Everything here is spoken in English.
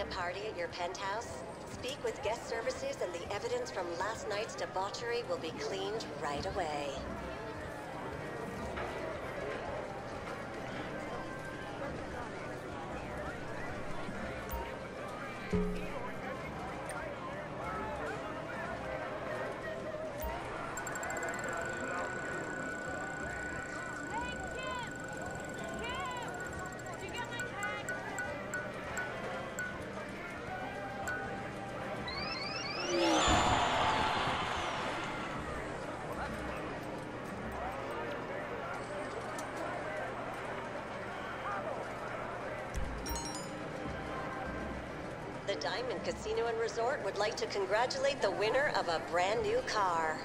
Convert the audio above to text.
A party at your penthouse? Speak with guest services and the evidence from last night's debauchery will be cleaned right away. The Diamond Casino and Resort would like to congratulate the winner of a brand new car.